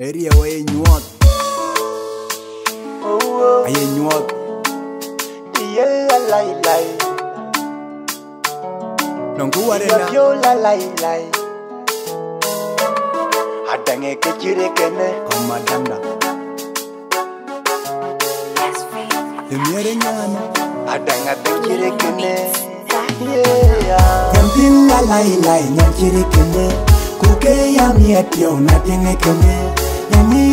area wa ye nyuot. Aye nyuot. Yella lai lai, non ku warena yola lai lai. Adange ke chire kene, komadanda Emiere nyana adanga te chire kene. Yeah. Nyantin la lai lai nyankiri kene. Kuke ya mietyo na tinge kene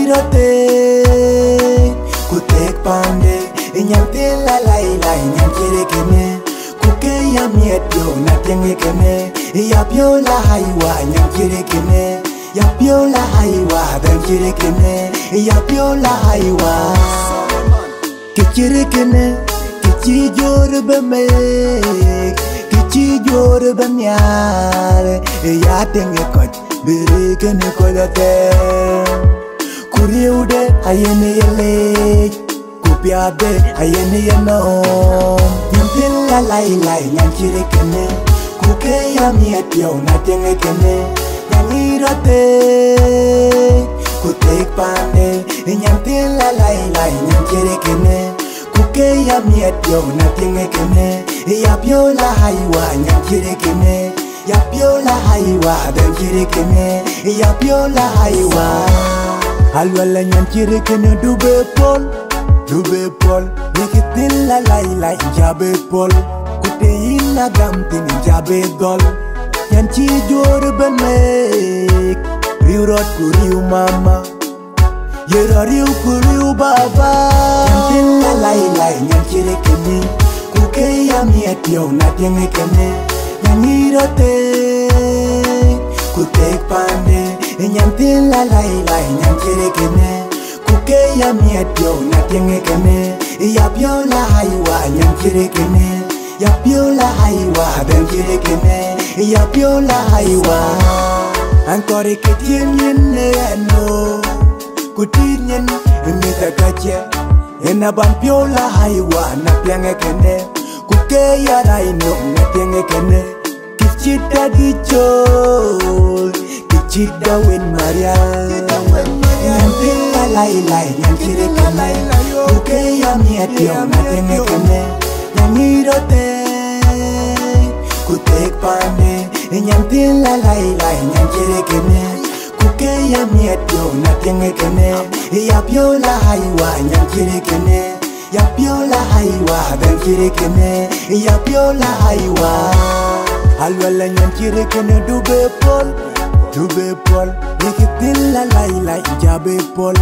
Nyamiro te Kutek pande Inyam la lai lai nyankiri kene Kuke ya miet yo na tenge kene Yapyo la haiwa Inyam nyankiri kene Yapyo la haiwa Ben Dankiri kene Yapyo la haiwa Ke Kichiri kene Kichi jor beme ke chi jor bemyare Ya tenge kot Biri kene kodate Kuriude ayene yele Kupiade ayene yeno Nyampil la lai lai nyankire kene. Kuke ya miet na tenge kene. Nyangirote Kutek pane Nyampil la lai lai nyankire kene. Kuke ya miet na tenge kene. Yapyo la haiwa, nyankire kene. Yapyo la haiwa dankiri kene. Yapyo la haiwa. Alwala nyankiri kene dube pol Dube pol. Nikitin la lai lai jabe pol. Kute ina gamtin jabe dol. Nyanchi jor benek Riu rot ku riu mama. Yero riu ku riu baba. Nyantin la lai lai nyankiri kene. Kuke ya miet yo na tienge kene. Nyangiro te, Kutek pande. Nyantin la lai lai nyankiri kene Kuke ya miet yo na tienge kene Yapyo la haiwa nyankiri kene Yapyo la haiwa dankiri kene Yapyo la haiwa. Ankore ke tien yen ne ano Kutin yen Mita kache Ena ban pyo la haiwa na tienge kene Kuke Kichita wen maria. Nyantin la lai lai nyankiri kene Kuke ya mietyo na tienge kene Nyangiro te Kutek pande Nyantin la lai lai nyankiri kene Kuke ya mietyo na tienge kene Yapyo la haiwa nyankiri kene Yapyo la haiwa dankiri kene Yapyo la haiwa. Alwala nyankiri kene dube pol Dube pol Nikitin la lai lai jabe pol